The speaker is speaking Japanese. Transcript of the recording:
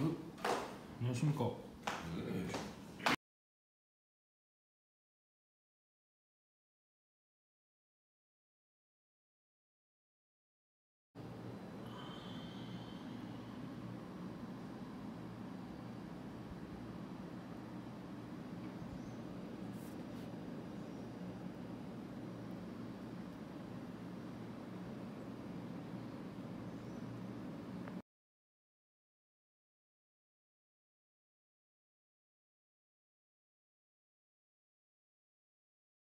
よしみか